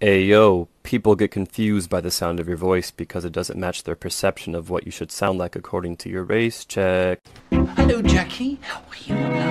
Ayo, people get confused by the sound of your voice because it doesn't match their perception of what you should sound like according to your race check. Hello, Jackie. Well, you